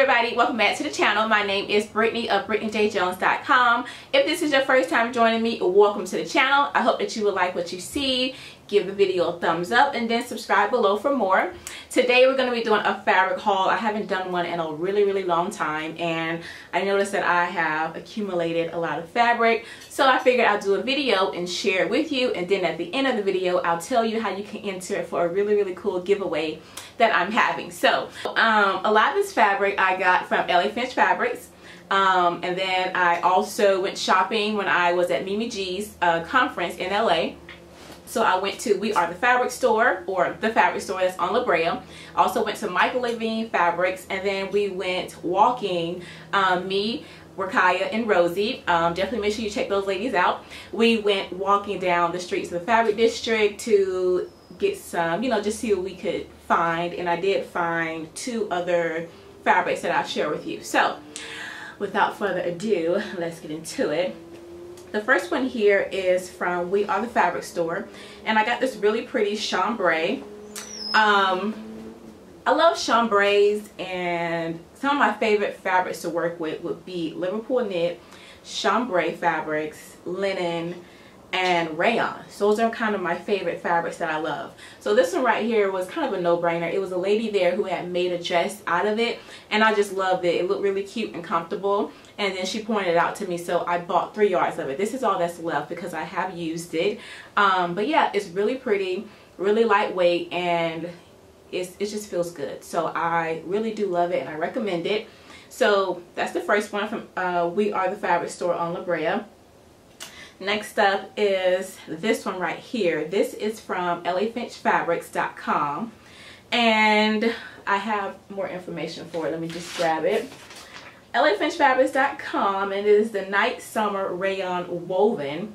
everybody, welcome back to the channel. My name is Brittany of BrittanyJJones.com. If this is your first time joining me, welcome to the channel. I hope that you will like what you see. Give the video a thumbs up and then subscribe below for more. Today we're going to be doing a fabric haul. I haven't done one in a really, really long time and I noticed that I have accumulated a lot of fabric. So I figured I'll do a video and share it with you and then at the end of the video I'll tell you how you can enter it for a really, really cool giveaway that I'm having. So um, a lot of this fabric I got from LA Finch Fabrics. Um, and then I also went shopping when I was at Mimi G's uh, conference in LA. So I went to We Are the Fabric Store, or the fabric store that's on La Brea. Also went to Michael Levine Fabrics, and then we went walking, um, me, Rakaya, and Rosie. Um, definitely make sure you check those ladies out. We went walking down the streets of the Fabric District to get some, you know, just see what we could find. And I did find two other fabrics that I'll share with you. So, without further ado, let's get into it. The first one here is from We Are the Fabric Store. And I got this really pretty chambray. Um, I love chambrays and some of my favorite fabrics to work with would be Liverpool knit, chambray fabrics, linen, and rayon. So those are kind of my favorite fabrics that I love. So this one right here was kind of a no-brainer. It was a lady there who had made a dress out of it and I just loved it. It looked really cute and comfortable and then she pointed it out to me so I bought three yards of it. This is all that's left because I have used it. Um, but yeah, it's really pretty, really lightweight and it's, it just feels good. So I really do love it and I recommend it. So that's the first one from uh, We Are the Fabric Store on La Brea. Next up is this one right here. This is from lafinchfabrics.com and I have more information for it. Let me just grab it. lafinchfabrics.com and it is the night summer rayon woven.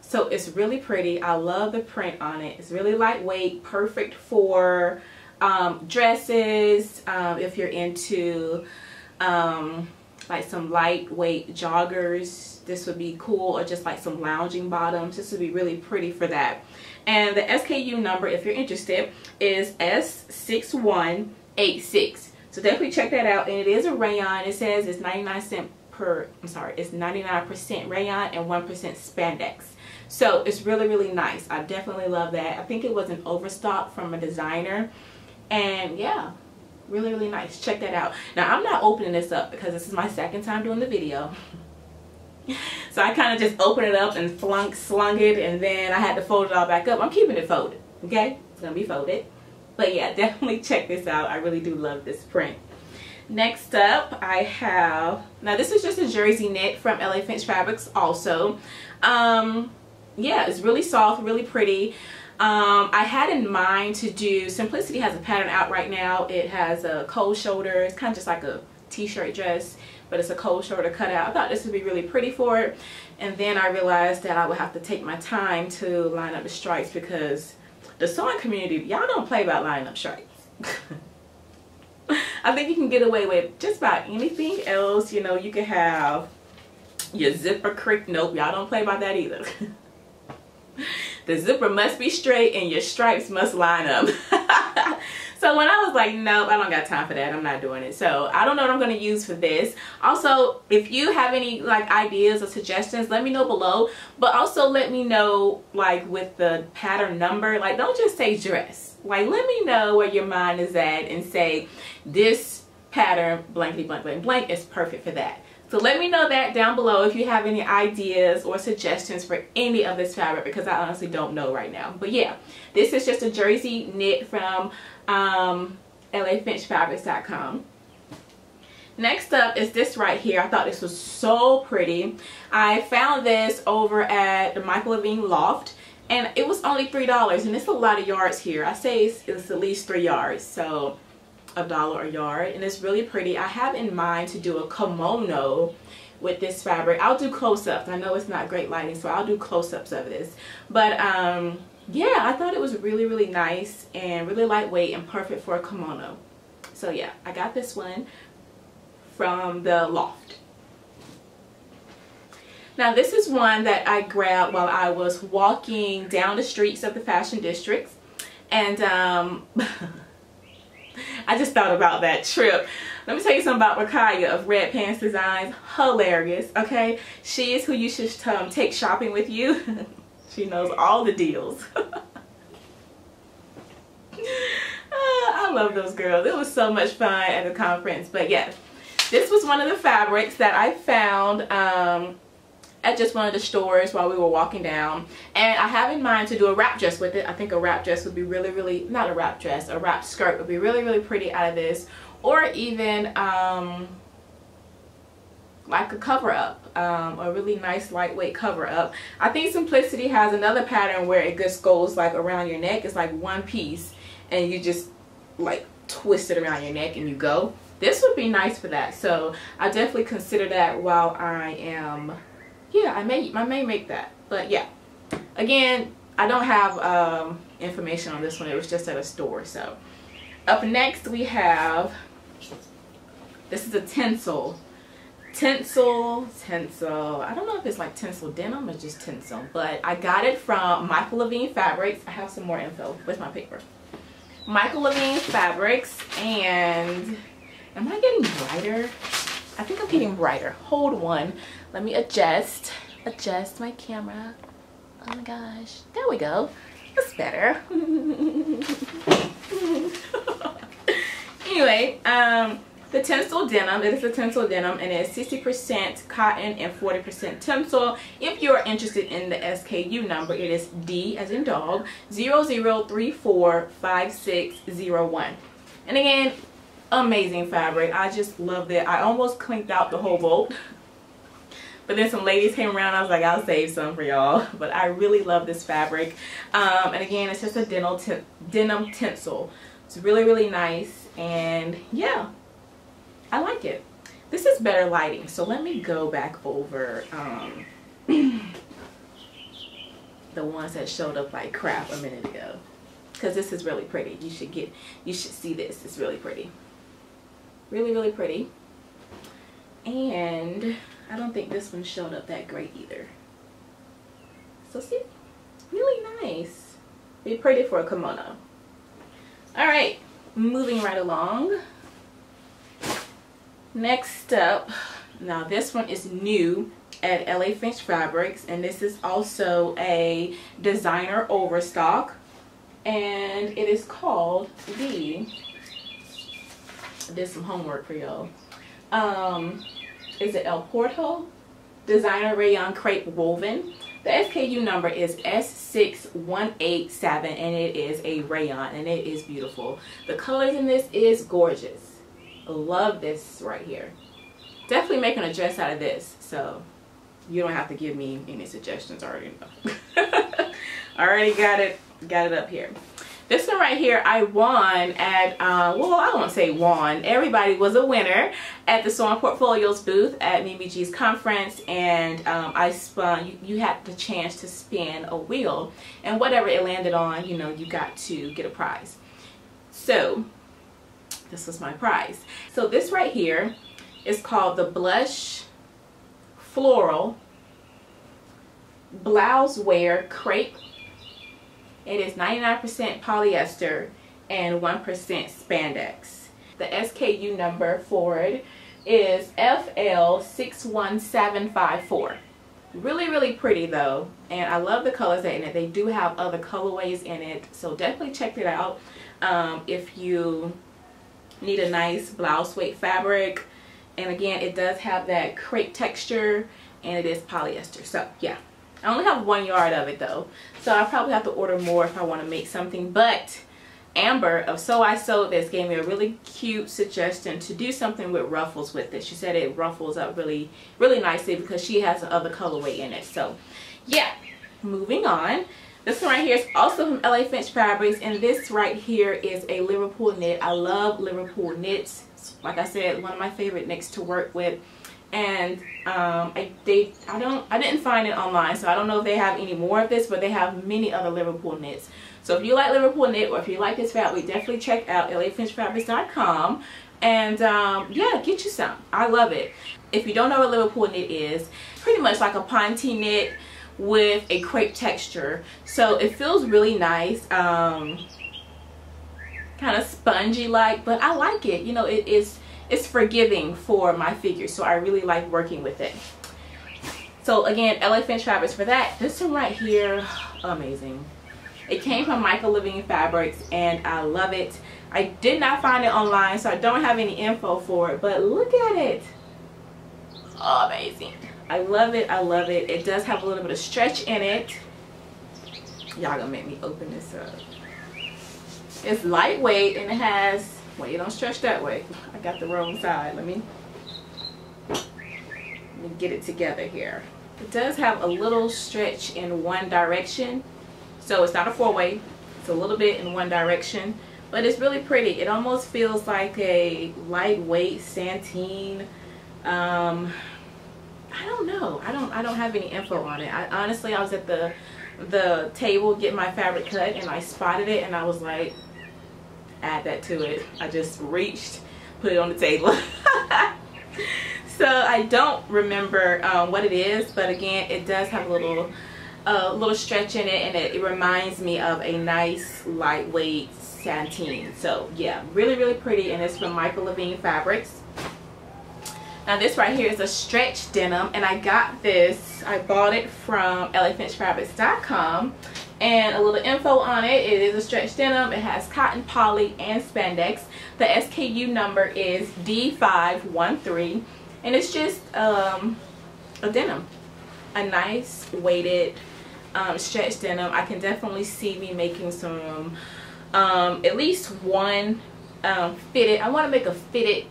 So it's really pretty. I love the print on it. It's really lightweight, perfect for um, dresses, um, if you're into um, like some lightweight joggers this would be cool or just like some lounging bottoms this would be really pretty for that and the SKU number if you're interested is S6186 so definitely check that out. And it is a rayon. It says it's 99 cent per I'm sorry it's 99% rayon and 1% spandex. So it's really really nice. I definitely love that. I think it was an overstock from a designer. And yeah really really nice. Check that out. Now I'm not opening this up because this is my second time doing the video. So I kind of just opened it up and flunk, slung it and then I had to fold it all back up. I'm keeping it folded, okay? It's going to be folded. But yeah, definitely check this out. I really do love this print. Next up, I have, now this is just a jersey knit from LA Finch Fabrics also. Um, yeah, it's really soft, really pretty. Um, I had in mind to do, Simplicity has a pattern out right now. It has a cold shoulder. It's kind of just like a t-shirt dress but it's a cold shoulder cutout. I thought this would be really pretty for it. And then I realized that I would have to take my time to line up the stripes because the sewing community, y'all don't play about lining up stripes. I think you can get away with just about anything else. You know, you can have your zipper crick. Nope, y'all don't play about that either. the zipper must be straight and your stripes must line up. So when I was like, nope, I don't got time for that. I'm not doing it. So I don't know what I'm going to use for this. Also, if you have any like ideas or suggestions, let me know below. But also let me know like with the pattern number. Like don't just say dress. Like let me know where your mind is at and say this pattern blankety blank blank blank is perfect for that. So let me know that down below if you have any ideas or suggestions for any of this fabric because I honestly don't know right now. But yeah, this is just a jersey knit from um, lafinchfabrics.com. Next up is this right here. I thought this was so pretty. I found this over at the Michael Levine Loft and it was only $3 and it's a lot of yards here. I say it's, it's at least three yards. So a dollar a yard and it's really pretty. I have in mind to do a kimono with this fabric. I'll do close-ups. I know it's not great lighting so I'll do close-ups of this. But um, yeah, I thought it was really, really nice and really lightweight and perfect for a kimono. So yeah, I got this one from the Loft. Now this is one that I grabbed while I was walking down the streets of the fashion districts. And um, I just thought about that trip. let me tell you something about Rakaya of Red Pants Designs. Hilarious, okay? She is who you should um, take shopping with you. she knows all the deals. I love those girls. It was so much fun at the conference. But yes, this was one of the fabrics that I found um, at just one of the stores while we were walking down. And I have in mind to do a wrap dress with it. I think a wrap dress would be really, really, not a wrap dress, a wrap skirt would be really, really pretty out of this. Or even um, like a cover up um, a really nice lightweight cover up I think Simplicity has another pattern where it just goes like around your neck it's like one piece and you just like twist it around your neck and you go this would be nice for that so I definitely consider that while I am yeah I may I may make that but yeah. Again I don't have um, information on this one. It was just at a store so. Up next we have this is a Tencel. Tencel Tencel. I don't know if it's like Tencel denim or just Tencel but i got it from michael levine fabrics. I have some more info with my paper. Michael Levine Fabrics and am I getting brighter? I think I'm getting brighter. Hold one. Let me adjust, adjust my camera. Oh my gosh. There we go. That's better. anyway, um, the Tencel denim, it is a Tencel denim and it's 60% cotton and 40% Tencel. If you're interested in the SKU number, it is D as in dog 00345601. And again, amazing fabric. I just loved it. I almost clinked out the whole boat. But then some ladies came around. I was like, I'll save some for y'all. But I really love this fabric. Um, and again, it's just a denim, denim Tencel. It's really, really nice. And yeah, I like it. This is better lighting, so let me go back over um, the ones that showed up like crap a minute ago. Because this is really pretty. You should get, you should see this. It's really pretty. Really, really pretty. And I don't think this one showed up that great either. So see, really nice. Be pretty for a kimono. All right, moving right along. Next up, now this one is new at LA Finch Fabrics and this is also a designer overstock and it is called the did some homework for y'all um is it El Porto designer rayon crepe woven the SKU number is S6187 and it is a rayon and it is beautiful the colors in this is gorgeous love this right here. Definitely making a dress out of this. So you don't have to give me any suggestions. Already know. Already got it, got it up here. This one right here, I won at, uh, well, I won't say won. Everybody was a winner at the Sewing Portfolios booth at Mimi G's conference. And um, I spun, you, you had the chance to spin a wheel. And whatever it landed on, you know, you got to get a prize. So this was my prize. So this right here is called the Blush Floral Blouse Wear Crepe. It is 99% polyester and 1% spandex. The SKU number for it is FL61754. Really, really pretty though. And I love the colors in it. They do have other colorways in it. So definitely check it out um, if you need a nice blouse weight fabric and again it does have that crepe texture and it is polyester so yeah I only have one yard of it though so I probably have to order more if I want to make something but Amber of So I Sewed This gave me a really cute suggestion to do something with ruffles with it. She said it ruffles up really, really nicely because she has other colorway in it. So yeah, moving on. This one right here is also from LA Finch Fabrics and this right here is a Liverpool knit. I love Liverpool knits. Like I said, one of my favorite knits to work with. And um, I, they, I, don't, I didn't find it online, so I don't know if they have any more of this, but they have many other Liverpool knits. So if you like Liverpool knit or if you like this fabric, definitely check out lafinchfabrics.com. And um, yeah, get you some. I love it. If you don't know what Liverpool knit is, pretty much like a ponte knit with a crepe texture so it feels really nice um, kind of spongy like but I like it you know it is it's forgiving for my figure. So I really like working with it. So again, LA Fabrics for that. This one right here, amazing. It came from Michael Levine Fabrics and I love it. I did not find it online, so I don't have any info for it, but look at it. Amazing. I love it. I love it. It does have a little bit of stretch in it. Y'all gonna make me open this up. It's lightweight and it has, well, you don't stretch that way. I got the wrong side. Let me, let me get it together here. It does have a little stretch in one direction. So it's not a four-way. It's a little bit in one direction but it's really pretty it almost feels like a lightweight Sateen um, I don't know I don't I don't have any info on it I honestly I was at the the table getting my fabric cut and I spotted it and I was like add that to it I just reached put it on the table so I don't remember um, what it is but again it does have a little a little stretch in it and it, it reminds me of a nice lightweight Sateen. So yeah, really, really pretty. And it's from Michael Levine Fabrics. Now this right here is a stretch denim. And I got this, I bought it from lafinchfabrics.com. And a little info on it, it is a stretch denim. It has cotton, poly, and spandex. The SKU number is D513. And it's just um, a denim. A nice weighted um, stretch denim. I can definitely see me making some um, at least one um, fitted. I want to make a fitted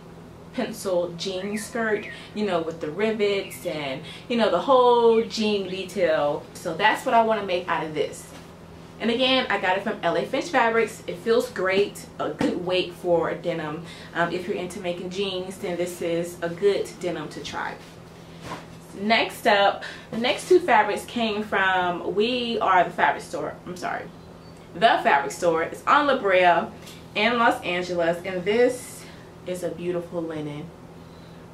pencil jean skirt, you know, with the rivets and, you know, the whole jean detail. So that's what I want to make out of this. And again, I got it from LA Finch Fabrics. It feels great, a good weight for denim. Um, if you're into making jeans, then this is a good denim to try. Next up, the next two fabrics came from We Are the Fabric Store. I'm sorry, the fabric store. It's on La Brea in Los Angeles. And this is a beautiful linen.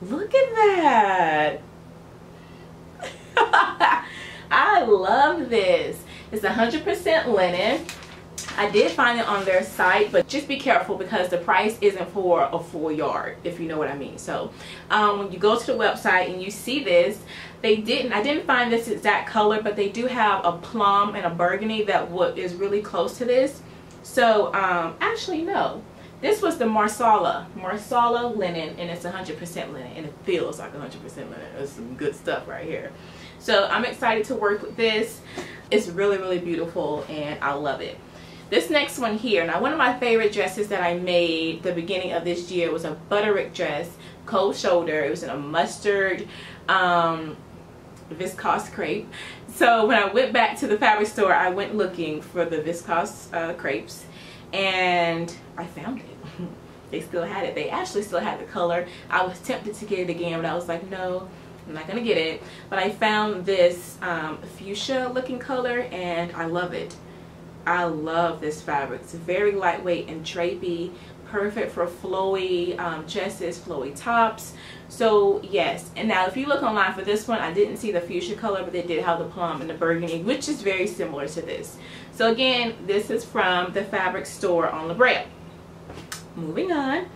Look at that. I love this. It's 100% linen. I did find it on their site, but just be careful because the price isn't for a full yard, if you know what I mean. So um, when you go to the website and you see this, they didn't, I didn't find this exact color, but they do have a plum and a burgundy that is really close to this. So um, actually no, this was the Marsala, Marsala linen, and it's 100% linen, and it feels like 100% linen. It's some good stuff right here. So I'm excited to work with this. It's really, really beautiful, and I love it. This next one here, now one of my favorite dresses that I made the beginning of this year was a butterick dress, cold shoulder. It was in a mustard um, viscose crepe. So when I went back to the fabric store, I went looking for the viscose uh, crepes and I found it. they still had it. They actually still had the color. I was tempted to get it again, but I was like, no, I'm not gonna get it. But I found this um, fuchsia looking color and I love it. I love this fabric. It's very lightweight and drapey, perfect for flowy um, dresses, flowy tops. So yes, and now if you look online for this one, I didn't see the fuchsia color, but they did have the plum and the burgundy, which is very similar to this. So again, this is from the fabric store on La Brea. Moving on,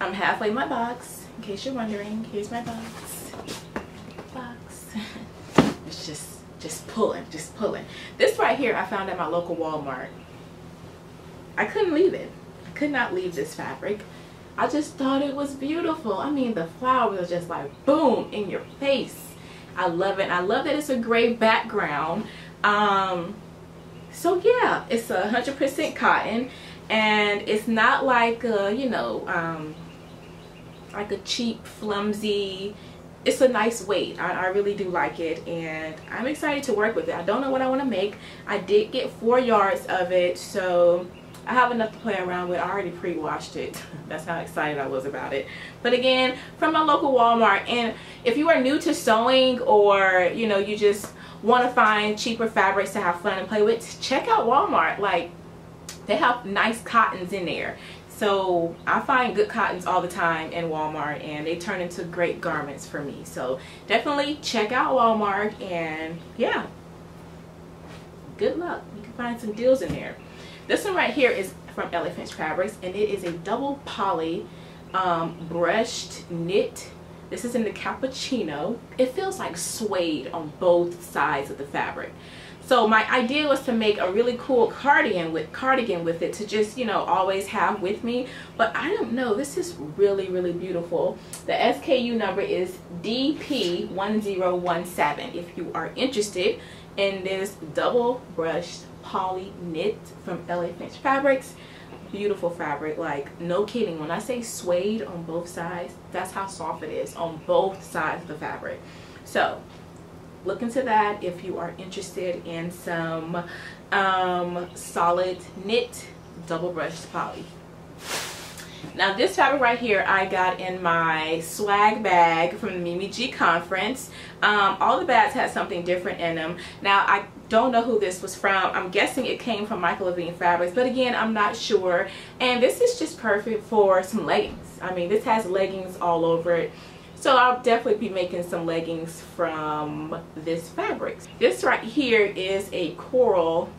I'm halfway in my box. In case you're wondering, here's my. Box. it's just pulling, just pulling. This right here I found at my local Walmart. I couldn't leave it. I could not leave this fabric. I just thought it was beautiful. I mean, the flowers are just like boom in your face. I love it. I love that it's a gray background. Um, so yeah, it's a 100% cotton and it's not like, a, you know, um, like a cheap, flimsy, it's a nice weight. I, I, really do like it and I'm excited to work with it. I don't know what I want to make. I did get four yards of it so I have enough to play around with. I already pre-washed it. That's how excited I was about it. But again from my local Walmart and if you are new to sewing or you know you just want to find cheaper fabrics to have fun and play with check out Walmart. Like they have nice cottons in there so I find good cottons all the time in Walmart and they turn into great garments for me. So definitely check out Walmart and yeah, good luck. You can find some deals in there. This one right here is from Finch Fabrics and it is a double poly um, brushed knit this is in the cappuccino it feels like suede on both sides of the fabric so my idea was to make a really cool cardigan with cardigan with it to just, you know, always have with me. But I don't know, this is really, really beautiful. The SKU number is DP1017 if you are interested in this double brushed poly knit from LA Finch Fabrics. Beautiful fabric, like no kidding. When I say suede on both sides, that's how soft it is on both sides of the fabric. So look into that if you are interested in some um, solid knit double brushed poly. Now this fabric right here I got in my swag bag from the Mimi G conference. Um, all the bags had something different in them. Now I don't know who this was from. I'm guessing it came from Michael Levine Fabrics, but again, I'm not sure. And this is just perfect for some leggings. I mean, this has leggings all over it. So I'll definitely be making some leggings from this fabric. This right here is a coral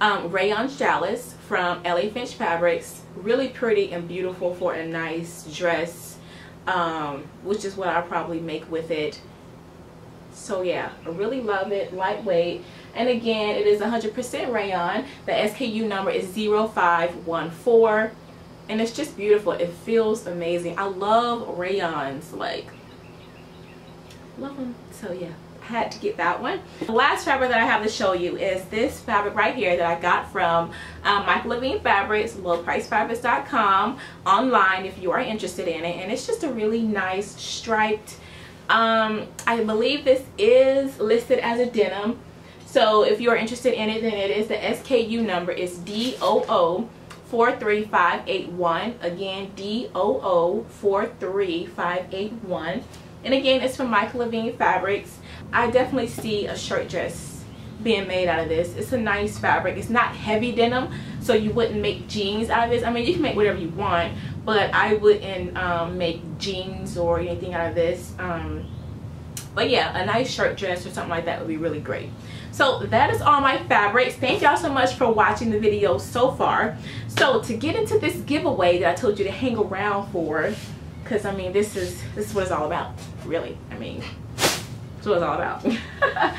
um, rayon challis from LA Finch Fabrics. Really pretty and beautiful for a nice dress, um, which is what I'll probably make with it. So yeah, I really love it, lightweight. And again, it is 100% rayon. The SKU number is 0514 and it's just beautiful. It feels amazing. I love rayons like love them so yeah I had to get that one. The last fabric that i have to show you is this fabric right here that i got from um, michael levine fabrics lowpricefabrics.com online if you are interested in it. And it's just a really nice striped um, i believe this is listed as a denim. So if you're interested in it then it is the sku number. It's doo 43581 again DOO 43581 and again it's from Michael Levine Fabrics. I definitely see a shirt dress being made out of this. It's a nice fabric. It's not heavy denim so you wouldn't make jeans out of this. I mean you can make whatever you want but I wouldn't um, make jeans or anything out of this. Um, but yeah a nice shirt dress or something like that would be really great so that is all my fabrics. Thank y'all so much for watching the video so far. So to get into this giveaway that i told you to hang around for because i mean this is this is what it's all about really. I mean that's what it's all about.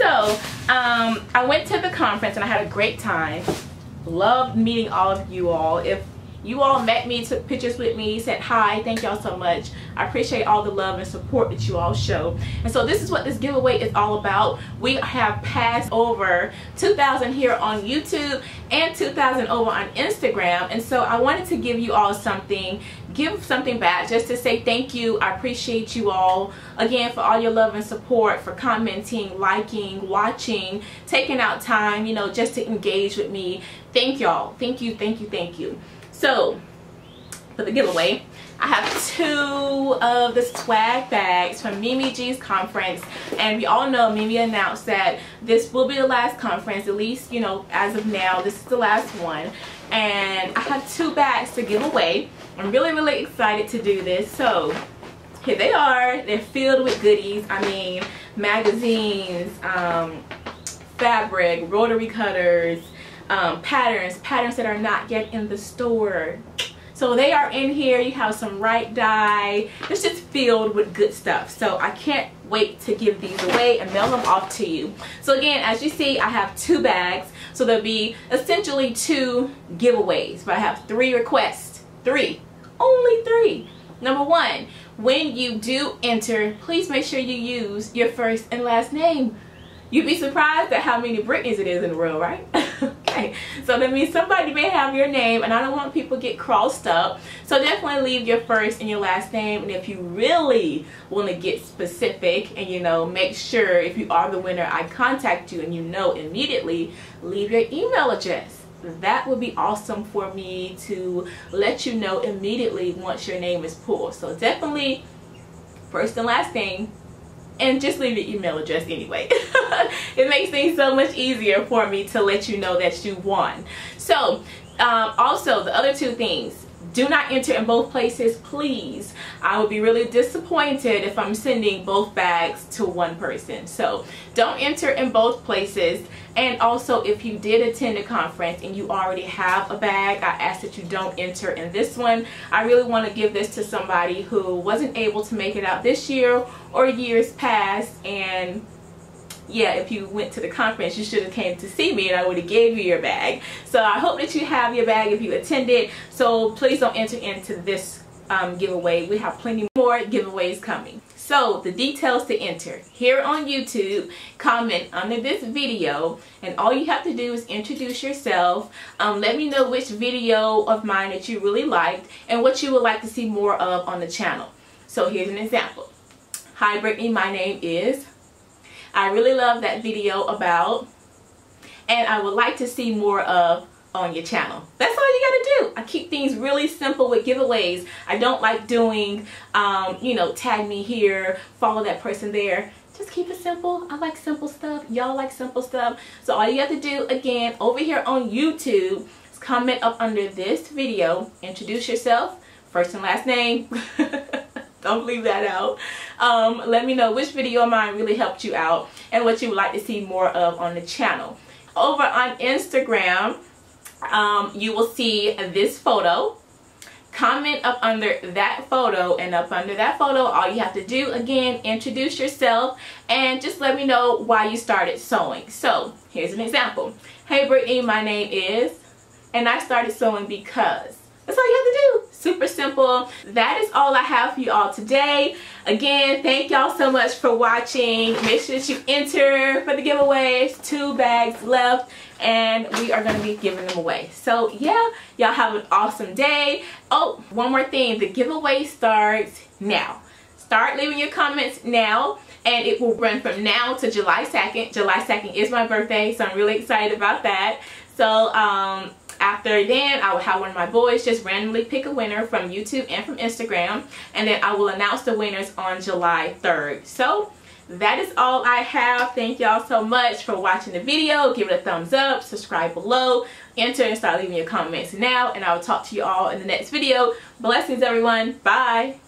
So um i went to the conference and i had a great time. Loved meeting all of you all. If you all met me took pictures with me said hi thank y'all so much. I appreciate all the love and support that you all show. And so this is what this giveaway is all about. We have passed over 2,000 here on youtube and 2,000 over on instagram. And so i wanted to give you all something give something back just to say thank you. I appreciate you all. Again for all your love and support for commenting liking watching taking out time you know just to engage with me. Thank y'all. Thank you thank you thank you so, for the giveaway, I have two of the swag bags from Mimi G's conference. And we all know Mimi announced that this will be the last conference, at least, you know, as of now, this is the last one. And I have two bags to give away. I'm really, really excited to do this. So, here they are. They're filled with goodies. I mean, magazines, um, fabric, rotary cutters, um, patterns, patterns that are not yet in the store. So they are in here. You have some Rit dye. It's just filled with good stuff. So I can't wait to give these away and mail them off to you. So again, as you see, I have two bags. So there'll be essentially two giveaways. But I have three requests. Three. Only three. Number one, when you do enter, please make sure you use your first and last name. You'd be surprised at how many Britneys it is in the world, right? okay, so that means somebody may have your name and I don't want people get crossed up. So definitely leave your first and your last name. And if you really want to get specific and, you know, make sure if you are the winner, I contact you and you know immediately, leave your email address that would be awesome for me to let you know immediately once your name is pulled. So definitely first and last name, and just leave your email address anyway. it makes things so much easier for me to let you know that you won. So um, also the other two things, do not enter in both places please. I would be really disappointed if I'm sending both bags to one person. So don't enter in both places. And also if you did attend a conference and you already have a bag I ask that you don't enter in this one. I really want to give this to somebody who wasn't able to make it out this year or years past and yeah, if you went to the conference, you should have came to see me and I would have gave you your bag. So I hope that you have your bag if you attended. So please don't enter into this um, giveaway. We have plenty more giveaways coming. So the details to enter. Here on YouTube, comment under this video and all you have to do is introduce yourself. Um, let me know which video of mine that you really liked and what you would like to see more of on the channel. So here's an example. Hi Brittany, my name is I really love that video about and I would like to see more of on your channel. That's all you gotta do. I keep things really simple with giveaways. I don't like doing, um, you know, tag me here, follow that person there. Just keep it simple. I like simple stuff. Y'all like simple stuff. So all you have to do, again, over here on YouTube, is comment up under this video, introduce yourself, first and last name. don't leave that out. Um, let me know which video of mine really helped you out and what you would like to see more of on the channel. Over on Instagram um, you will see this photo. Comment up under that photo and up under that photo all you have to do again introduce yourself and just let me know why you started sewing. So here's an example. Hey Brittany my name is and I started sewing because that's all you have to do. Super simple. That is all i have for you all today. Again thank y'all so much for watching. Make sure that you enter for the giveaways. Two bags left and we are going to be giving them away. So yeah y'all have an awesome day. Oh one more thing. The giveaway starts now. Start leaving your comments now and it will run from now to July 2nd. July 2nd is my birthday, so I'm really excited about that. So um, after then, I will have one of my boys just randomly pick a winner from YouTube and from Instagram. And then I will announce the winners on July 3rd. So that is all I have. Thank y'all so much for watching the video. Give it a thumbs up, subscribe below, enter and start leaving your comments now. And I will talk to you all in the next video. Blessings everyone. Bye.